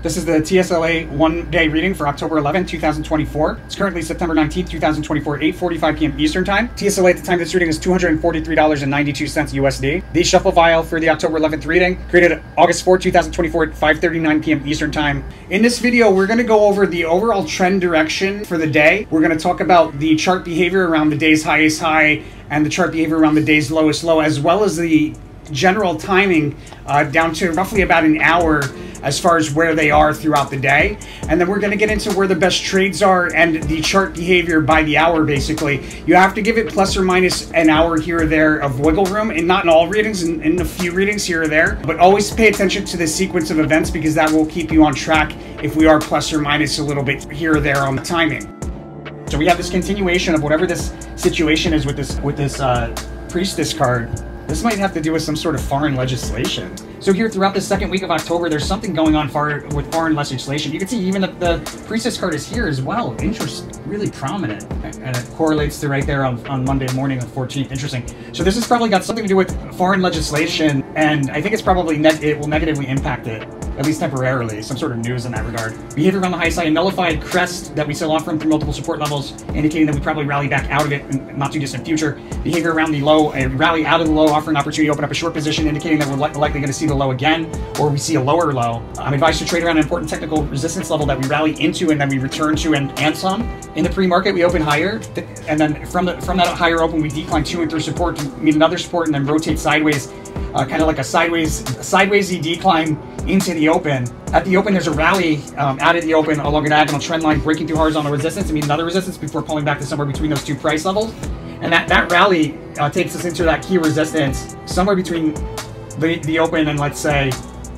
This is the TSLA one-day reading for October 11, 2024. It's currently September 19, 2024, 8.45 p.m. Eastern Time. TSLA at the time of this reading is $243.92 USD. The shuffle file for the October 11th reading created August 4, 2024 at 5.39 p.m. Eastern Time. In this video, we're going to go over the overall trend direction for the day. We're going to talk about the chart behavior around the day's highest high and the chart behavior around the day's lowest low, as well as the general timing uh, down to roughly about an hour as far as where they are throughout the day. And then we're going to get into where the best trades are and the chart behavior by the hour, basically. You have to give it plus or minus an hour here or there of wiggle room, and not in all readings, in, in a few readings here or there. But always pay attention to the sequence of events because that will keep you on track if we are plus or minus a little bit here or there on the timing. So we have this continuation of whatever this situation is with this with this uh, priestess card this might have to do with some sort of foreign legislation. So here throughout the second week of October, there's something going on far, with foreign legislation. You can see even the, the priestess card is here as well. Interesting, really prominent. And it correlates to right there on, on Monday morning, the 14th. Interesting. So this has probably got something to do with foreign legislation, and I think it's probably, it will negatively impact it at least temporarily, some sort of news in that regard. Behavior around the high side, a nullified crest that we sell off from through multiple support levels, indicating that we probably rally back out of it in not too distant future. Behavior around the low, a rally out of the low, offering opportunity to open up a short position, indicating that we're li likely going to see the low again, or we see a lower low. I'm advised to trade around an important technical resistance level that we rally into and then we return to and, and some. In the pre-market, we open higher, and then from the from that higher open, we decline to and through support to meet another support and then rotate sideways uh, kind of like a sideways sidewaysy decline into the open. At the open, there's a rally um, out of the open along a diagonal trend line, breaking through horizontal resistance and meet another resistance before pulling back to somewhere between those two price levels. And that, that rally uh, takes us into that key resistance somewhere between the, the open and let's say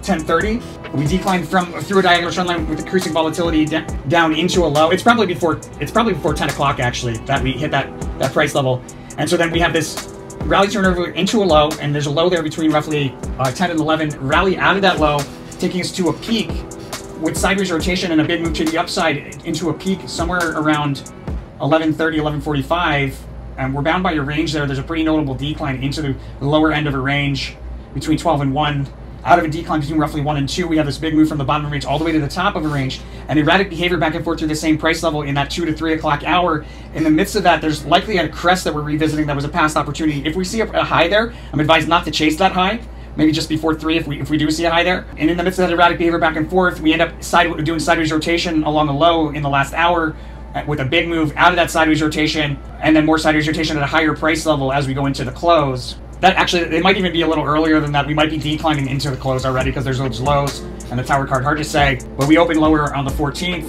1030. We decline from through a diagonal trend line with increasing volatility down into a low. It's probably before it's probably before 10 o'clock actually that we hit that that price level. And so then we have this rally turnover into a low, and there's a low there between roughly uh, 10 and 11. Rally out of that low, taking us to a peak with sideways rotation and a big move to the upside into a peak somewhere around 1130, 1145. And we're bound by your range there. There's a pretty notable decline into the lower end of a range between 12 and 1 out of a decline between roughly 1 and 2, we have this big move from the bottom of range all the way to the top of a range, and erratic behavior back and forth through the same price level in that 2 to 3 o'clock hour. In the midst of that, there's likely a crest that we're revisiting that was a past opportunity. If we see a high there, I'm advised not to chase that high. Maybe just before three, if we if we do see a high there, and in the midst of that erratic behavior back and forth, we end up side doing sideways rotation along a low in the last hour, uh, with a big move out of that sideways rotation and then more sideways rotation at a higher price level as we go into the close that actually it might even be a little earlier than that. We might be declining into the close already because there's those lows and the tower card. Hard to say, but we open lower on the 14th.